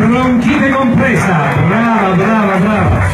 Bronchite compresa. Brava, brava, brava.